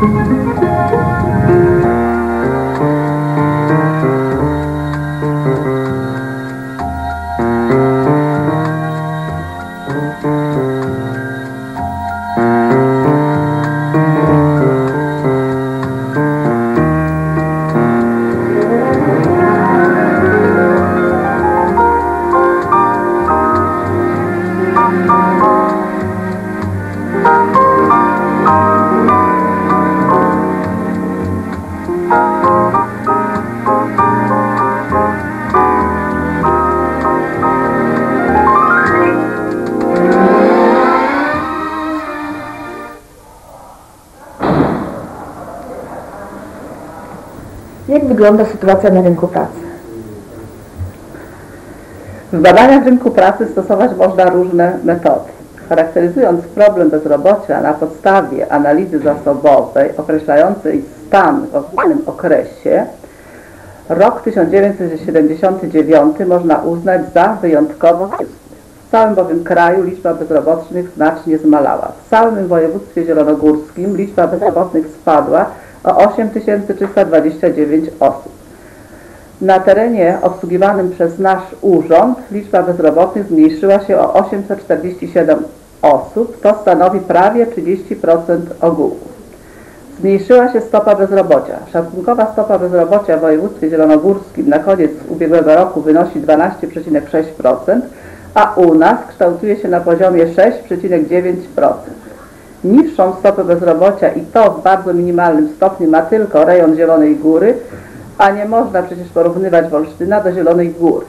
Jak wygląda sytuacja na rynku pracy? W badaniach rynku pracy stosować można różne metody. Charakteryzując problem bezrobocia na podstawie analizy zasobowej określającej stan w danym okresie, rok 1979 można uznać za wyjątkowo w całym bowiem kraju liczba bezrobotnych znacznie zmalała. W całym województwie zielonogórskim liczba bezrobotnych spadła o 8329 osób. Na terenie obsługiwanym przez nasz urząd liczba bezrobotnych zmniejszyła się o 847 osób, to stanowi prawie 30% ogółu. Zmniejszyła się stopa bezrobocia. Szacunkowa stopa bezrobocia w województwie zielonogórskim na koniec ubiegłego roku wynosi 12,6%, a u nas kształtuje się na poziomie 6,9%. Niższą stopę bezrobocia i to w bardzo minimalnym stopniu ma tylko rejon Zielonej Góry, a nie można przecież porównywać Wolsztyna do Zielonej Góry.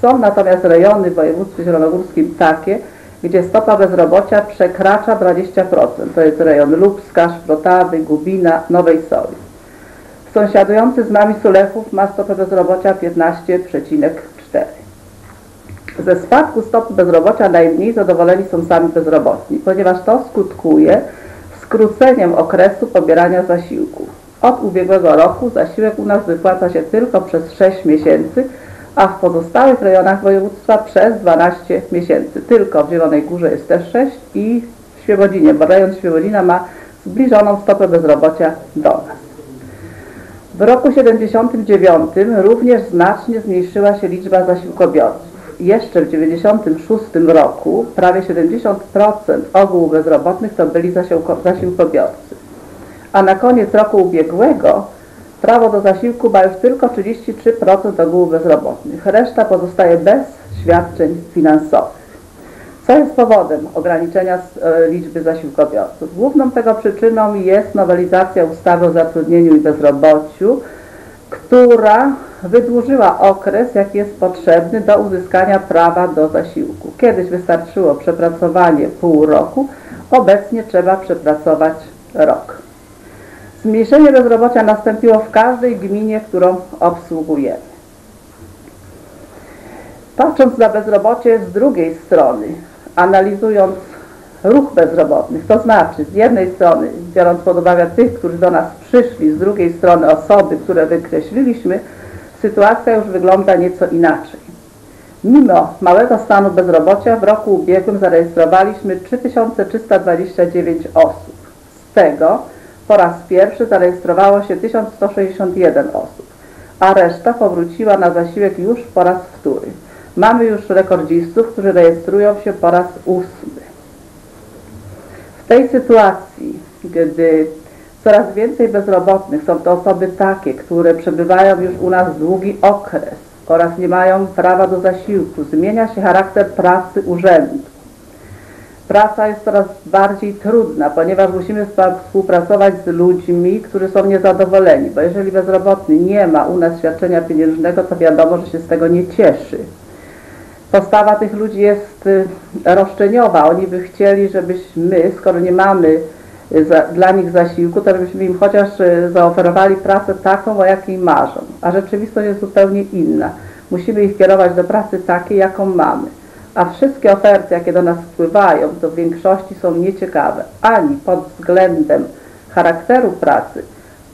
Są natomiast rejony w województwie zielonogórskim takie, gdzie stopa bezrobocia przekracza 20%. To jest rejon Lubska, Szprotawy, Gubina, Nowej Soli. Sąsiadujący z nami Sulechów ma stopę bezrobocia 15,4%. Ze spadku stopy bezrobocia najmniej zadowoleni są sami bezrobotni, ponieważ to skutkuje skróceniem okresu pobierania zasiłków. Od ubiegłego roku zasiłek u nas wypłaca się tylko przez 6 miesięcy, a w pozostałych rejonach województwa przez 12 miesięcy. Tylko w Zielonej Górze jest też 6 i w Świebodzinie, bo rejon Świebodzina ma zbliżoną stopę bezrobocia do nas. W roku 79 również znacznie zmniejszyła się liczba zasiłkobiorców. Jeszcze w 96 roku prawie 70% ogółu bezrobotnych to byli zasiłkobiorcy. A na koniec roku ubiegłego prawo do zasiłku ma już tylko 33% ogółu bezrobotnych. Reszta pozostaje bez świadczeń finansowych. Co jest powodem ograniczenia liczby zasiłkobiorców? Główną tego przyczyną jest nowelizacja ustawy o zatrudnieniu i bezrobociu, która wydłużyła okres, jaki jest potrzebny do uzyskania prawa do zasiłku. Kiedyś wystarczyło przepracowanie pół roku, obecnie trzeba przepracować rok. Zmniejszenie bezrobocia nastąpiło w każdej gminie, którą obsługujemy. Patrząc na bezrobocie z drugiej strony, analizując ruch bezrobotnych, to znaczy z jednej strony, biorąc pod uwagę tych, którzy do nas przyszli, z drugiej strony osoby, które wykreśliliśmy, sytuacja już wygląda nieco inaczej. Mimo małego stanu bezrobocia w roku ubiegłym zarejestrowaliśmy 3329 osób. Z tego po raz pierwszy zarejestrowało się 1161 osób, a reszta powróciła na zasiłek już po raz wtóry. Mamy już rekordzistów, którzy rejestrują się po raz ósmy. W tej sytuacji, gdy coraz więcej bezrobotnych są to osoby takie, które przebywają już u nas długi okres oraz nie mają prawa do zasiłku, zmienia się charakter pracy urzędu. Praca jest coraz bardziej trudna, ponieważ musimy współpracować z ludźmi, którzy są niezadowoleni, bo jeżeli bezrobotny nie ma u nas świadczenia pieniężnego, to wiadomo, że się z tego nie cieszy postawa tych ludzi jest y, roszczeniowa. Oni by chcieli, żebyśmy, skoro nie mamy za, dla nich zasiłku, to żebyśmy im chociaż y, zaoferowali pracę taką, o jakiej marzą. A rzeczywistość jest zupełnie inna. Musimy ich kierować do pracy takiej, jaką mamy. A wszystkie oferty, jakie do nas wpływają, to w większości są nieciekawe. Ani pod względem charakteru pracy,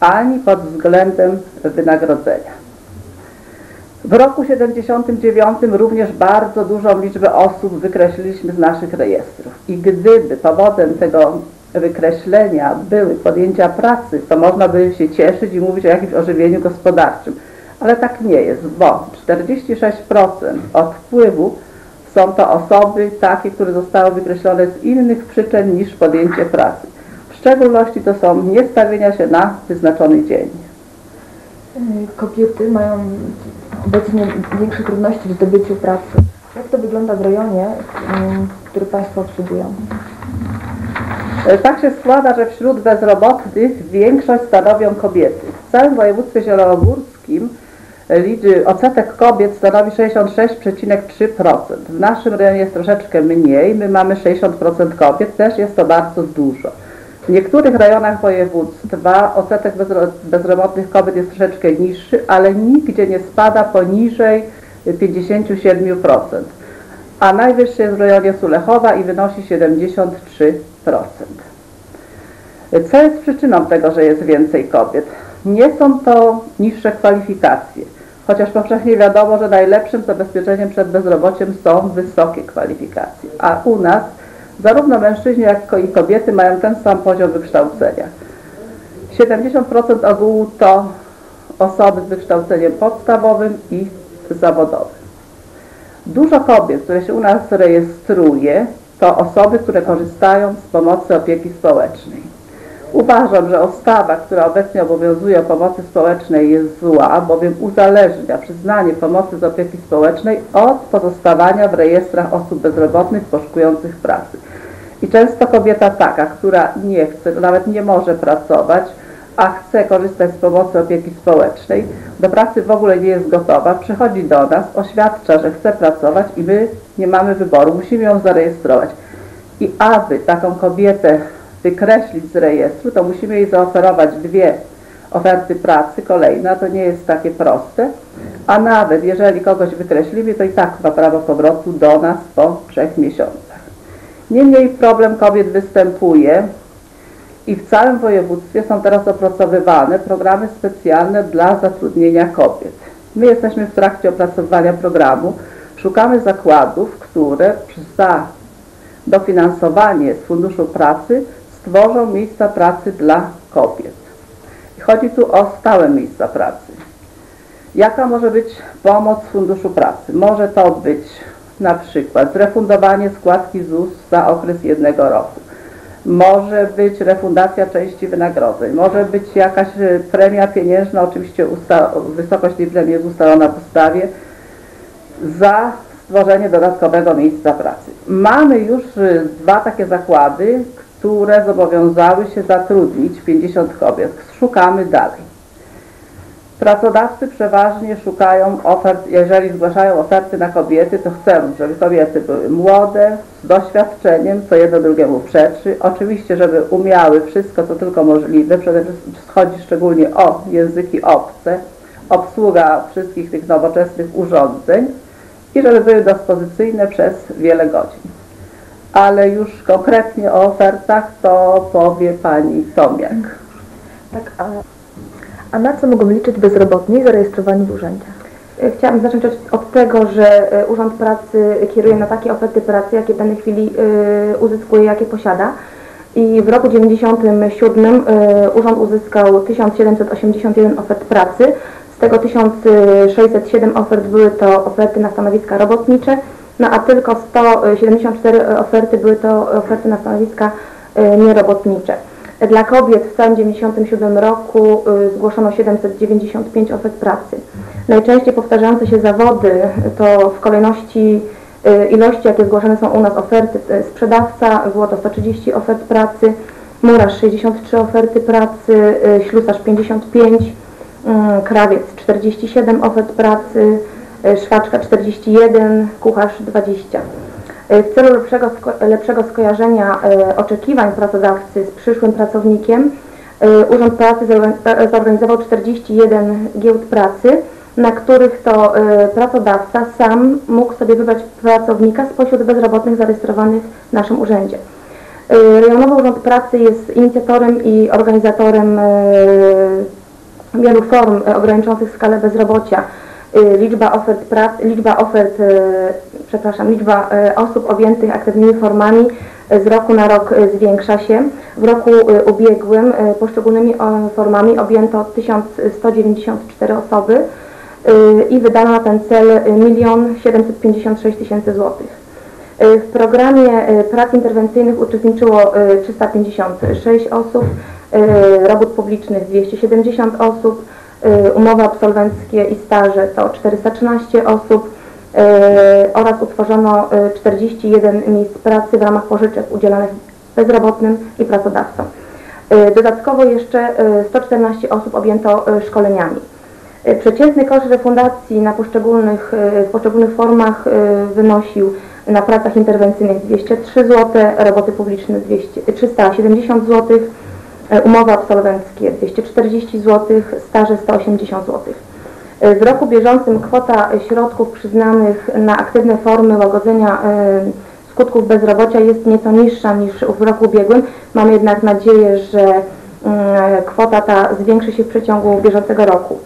ani pod względem wynagrodzenia. W roku 79 również bardzo dużą liczbę osób wykreśliliśmy z naszych rejestrów. I gdyby powodem tego wykreślenia były podjęcia pracy, to można by się cieszyć i mówić o jakimś ożywieniu gospodarczym. Ale tak nie jest, bo 46% od wpływu są to osoby takie, które zostały wykreślone z innych przyczyn niż podjęcie pracy. W szczególności to są niestawienia się na wyznaczony dzień. Kobiety mają obecnie większe trudności w zdobyciu pracy. Jak to wygląda w rejonie, mm, który Państwo obsługują? E, Tak się składa, że wśród bezrobotnych większość stanowią kobiety. W całym województwie zielonogórskim e, odsetek kobiet stanowi 66,3%. W naszym rejonie jest troszeczkę mniej, my mamy 60% kobiet, też jest to bardzo dużo. W niektórych rejonach województwa odsetek bezro- bezrobotnych kobiet jest troszeczkę niższy, ale nigdzie nie spada poniżej 57% a najwyższy jest w rejonie Sulechowa i wynosi 73%. Co jest przyczyną tego, że jest więcej kobiet? Nie są to niższe kwalifikacje, chociaż powszechnie wiadomo, że najlepszym zabezpieczeniem przed bezrobociem są wysokie kwalifikacje, a u nas zarówno mężczyźni, jak i kobiety mają ten sam poziom wykształcenia. 70% ogółu to osoby z wykształceniem podstawowym i zawodowym. Dużo kobiet, które się u nas rejestruje, to osoby, które korzystają z pomocy opieki społecznej. Uważam, że ustawa, która obecnie obowiązuje o pomocy społecznej jest zła, bowiem uzależnia przyznanie pomocy z opieki społecznej od pozostawania w rejestrach osób bezrobotnych poszukujących pracy. I często kobieta taka, która nie chce, nawet nie może pracować, a chce korzystać z pomocy opieki społecznej, do pracy w ogóle nie jest gotowa, przychodzi do nas, oświadcza, że chce pracować i my nie mamy wyboru, musimy ją zarejestrować. I aby taką kobietę wykreślić z rejestru, to musimy jej zaoferować dwie oferty pracy kolejne, a to nie jest takie proste. A nawet jeżeli kogoś wykreślimy, to i tak ma prawo powrotu do nas po trzech miesiącach. Niemniej problem kobiet występuje i w całym województwie są teraz opracowywane programy specjalne dla zatrudnienia kobiet. My jesteśmy w trakcie opracowywania programu. Szukamy zakładów, które za dofinansowanie z Funduszu Pracy stworzą miejsca pracy dla kobiet. I chodzi tu o stałe miejsca pracy. Jaka może być pomoc Funduszu Pracy? Może to być na przykład zrefundowanie składki ZUS za okres jednego roku. Może być refundacja części wynagrodzeń, może być jakaś e, premia pieniężna, oczywiście wysokość tej premii jest ustalona w ustawie, za stworzenie dodatkowego miejsca pracy. Mamy już y, dwa takie zakłady, które zobowiązały się zatrudnić 50 kobiet. Szukamy dalej. Pracodawcy przeważnie szukają ofert, jeżeli zgłaszają oferty na kobiety, to chcą, żeby kobiety były młode, z doświadczeniem, co jedno drugiemu przeczy. Oczywiście, żeby umiały wszystko, co tylko możliwe. Przede wszystkim chodzi szczególnie o języki obce, obsługa wszystkich tych nowoczesnych urządzeń i żeby były dyspozycyjne przez wiele godzin. Ale już konkretnie o ofertach to powie pani Tomiak. Tak, a na co mogą liczyć bezrobotni zarejestrowani w urzędzie? E, Chciałabym zacząć od, tego, że e, Urząd Pracy kieruje na takie oferty pracy, jakie w danej chwili e, uzyskuje, jakie posiada. I w roku 97 e, Urząd uzyskał 1781 ofert pracy, z tego 1607 ofert były to oferty na stanowiska robotnicze, no a tylko 174 oferty były to oferty na stanowiska nierobotnicze. Dla kobiet w całym 97 roku y, zgłoszono 795 ofert pracy. Najczęściej powtarzające się zawody to w kolejności y, ilości, jakie zgłoszone są u nas oferty, sprzedawca, było to 130 ofert pracy, murarz 63 oferty pracy, y, ślusarz 55, mm, krawiec 47 ofert pracy, szwaczka 41, kucharz 20. Y, W celu lepszego, lepszego skojarzenia y, oczekiwań pracodawcy z przyszłym pracownikiem y, Urząd Pracy zorgan- e, zorganizował 41 giełd pracy, na których to pracodawca sam mógł sobie wybrać pracownika spośród bezrobotnych zarejestrowanych w naszym urzędzie. Rejonowy Urząd Pracy jest inicjatorem i organizatorem wielu form e, ograniczających skalę bezrobocia. Y, Liczba ofert pracy, liczba ofert, e, przepraszam, liczba e, osób objętych aktywnymi formami z roku na rok zwiększa się. W roku ubiegłym poszczególnymi formami objęto 1194 osoby i wydano na ten cel 1 756 tysięcy złotych. W programie prac interwencyjnych uczestniczyło e, 356 osób, robót publicznych 270 osób, umowy absolwenckie i staże to 413 osób e, oraz utworzono e, 41 miejsc pracy w ramach pożyczek udzielanych bezrobotnym i pracodawcom. Dodatkowo jeszcze e, 114 osób objęto szkoleniami. Przeciętny koszt refundacji na poszczególnych, w poszczególnych formach wynosił na pracach interwencyjnych 203 zł, roboty publiczne 200, 370 zł, umowy absolwenckie 240 zł, staże 180 zł. E, W roku bieżącym kwota środków przyznanych na aktywne formy łagodzenia e, skutków bezrobocia jest nieco niższa niż w roku ubiegłym. Mam jednak nadzieję, że mm, kwota ta zwiększy się w przeciągu bieżącego roku.